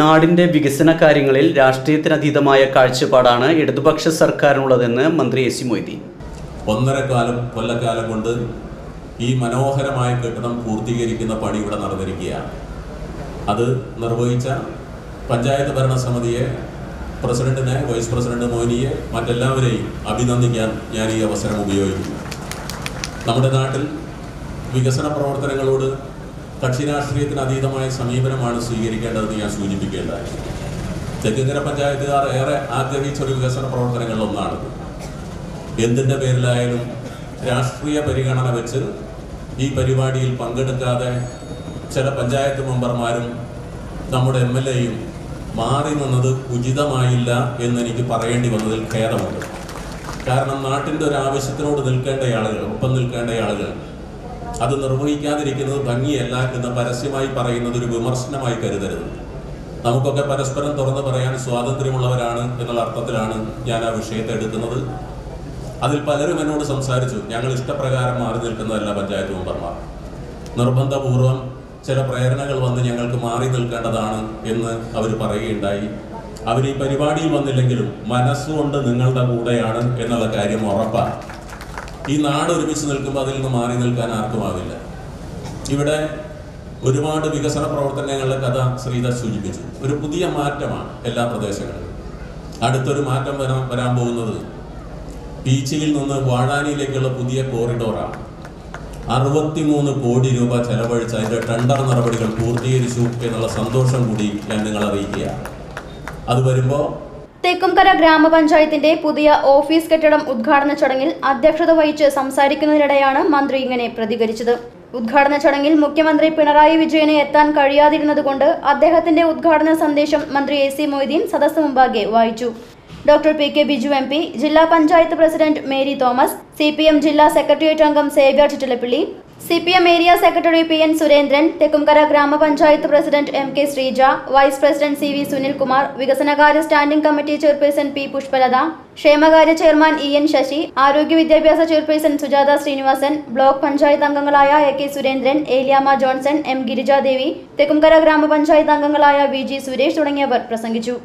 നാടിന്റെ വികസന കാര്യങ്ങളിൽ രാഷ്ട്രീയത്തിനതീതമായ കാഴ്ചപ്പാടാണ് ഇടതുപക്ഷ സർക്കാരിനുള്ളതെന്ന് മന്ത്രി എ സി മൊയ്തീൻ. ഒന്നര കാലം കൊല്ലക്കാലം കൊണ്ട് ഈ മനോഹരമായ കെട്ടിടം പൂർത്തീകരിക്കുന്ന പണി ഇവിടെ നടന്നിരിക്കുകയാണ്. അത് നിർവഹിച്ച പഞ്ചായത്ത് ഭരണസമിതിയെ പ്രസിഡന്റിനെ വൈസ് പ്രസിഡന്റ് മോനിയെ മറ്റെല്ലാവരെയും അഭിനന്ദിക്കാൻ ഞാൻ ഈ അവസരം ഉപയോഗിക്കുന്നു. നമ്മുടെ നാട്ടിൽ വികസന പ്രവർത്തനങ്ങളോട് കക്ഷി രാഷ്ട്രീയത്തിന് അതീതമായ സമീപനമാണ് സ്വീകരിക്കേണ്ടതെന്ന് ഞാൻ സൂചിപ്പിക്കേണ്ടതായി. തെക്കിങ്കര പഞ്ചായത്തുകാർ ഏറെ ആഗ്രഹിച്ച ഒരു വികസന പ്രവർത്തനങ്ങളിൽ ഒന്നാണ് എന്തിന്റെ പേരിലായാലും രാഷ്ട്രീയ പരിഗണന വെച്ച് ഈ പരിപാടിയിൽ പങ്കെടുക്കാതെ ചില പഞ്ചായത്ത് മെമ്പർമാരും നമ്മുടെ എം എൽ എയും മാറി നിന്നത് ഉചിതമായില്ല എന്നെനിക്ക് പറയേണ്ടി വന്നതിൽ ഖേദമുണ്ട്. കാരണം നാട്ടിന്റെ ഒരു ആവശ്യത്തിനോട് നിൽക്കേണ്ട ആളുകൾ ഒപ്പം നിൽക്കേണ്ട ആളുകൾ അത് നിർവഹിക്കാതിരിക്കുന്നത് ഭംഗിയല്ല എന്ന് പരസ്യമായി പറയുന്നത് ഒരു വിമർശനമായി കരുതരുത്. നമുക്കൊക്കെ പരസ്പരം തുറന്നു പറയാൻ സ്വാതന്ത്ര്യമുള്ളവരാണ് എന്നുള്ള അർത്ഥത്തിലാണ് ഞാൻ ആ വിഷയത്തെ എടുക്കുന്നത്. അതിൽ പലരും എന്നോട് സംസാരിച്ചു ഞങ്ങൾ ഇഷ്ടപ്രകാരം മാറി നിൽക്കുന്നതല്ല പഞ്ചായത്ത് മെമ്പർമാർ. നിർബന്ധപൂർവം ചില പ്രേരണകൾ വന്ന് ഞങ്ങൾക്ക് മാറി നിൽക്കേണ്ടതാണ് എന്ന് അവർ പറയുകയുണ്ടായി. അവർ ഈ പരിപാടിയിൽ വന്നില്ലെങ്കിലും മനസ്സുകൊണ്ട് നിങ്ങളുടെ കൂടെയാണ് എന്നുള്ള കാര്യം ഉറപ്പാണ്. ഈ നാട് ഒരുമിച്ച് നിൽക്കുമ്പോൾ അതിൽ നിന്ന് മാറി നിൽക്കാൻ ആർക്കുമാവില്ല ഇവിടെ ഒരുപാട് വികസന പ്രവർത്തനങ്ങളുടെ കഥ ശ്രീധ സൂചിപ്പിച്ചു. ഒരു പുതിയ മാറ്റമാണ് എല്ലാ പ്രദേശങ്ങളിലും. അടുത്തൊരു മാറ്റം വരാൻ വരാൻ പോകുന്നത് ബീച്ചിലിൽ നിന്ന് വാഴാനിയിലേക്കുള്ള പുതിയ കോറിഡോറാണ്. അറുപത്തിമൂന്ന് കോടി രൂപ ചെലവഴിച്ച് അതിന്റെ ടെണ്ടർ നടപടികൾ പൂർത്തീകരിച്ചു എന്നുള്ള സന്തോഷം കൂടി ഞാൻ നിങ്ങൾ അറിയിക്കുകയാണ്. അത് വരുമ്പോൾ തെക്കുംകര ഗ്രാമപഞ്ചായത്തിന്റെ പുതിയ ഓഫീസ് കെട്ടിടം ഉദ്ഘാടന ചടങ്ങിൽ അധ്യക്ഷത വഹിച്ച് സംസാരിക്കുന്നതിനിടെയാണ് മന്ത്രി ഇങ്ങനെ പ്രതികരിച്ചത്. ഉദ്ഘാടന ചടങ്ങിൽ മുഖ്യമന്ത്രി പിണറായി വിജയന് എത്താൻ കഴിയാതിരുന്നതുകൊണ്ട് അദ്ദേഹത്തിന്റെ ഉദ്ഘാടന സന്ദേശം മന്ത്രി എ സി മൊയ്തീൻ സദസ്സ് മുമ്പാകെ വായിച്ചു. Doctor P K Biju M P ജില്ലാ panchayat president Mary Thomas C ജില്ലാ സെക്രട്ടേറിയറ്റ് അംഗം Xavier Chittilappilly C P M area secretary P N Surendran Thekkumkara ഗ്രാമപഞ്ചായത്ത് president M K Sreeja vice president C V Sunilkumar വികസനകാര്യ standing committee chairperson P Pushpalatha ക്ഷേമകാര്യ chairman E N Sasi ആരോഗ്യ വിദ്യാഭ്യാസ chairperson Sujatha Sreenivasan block panchayat അംഗങ്ങളായ A K Surendran Eliyamma Johnson M Girijadevi Thekkumkara ഗ്രാമപഞ്ചായത്ത് അംഗങ്ങളായ V G Suresh തുടങ്ങിയവർ പ്രസംഗിച്ചു.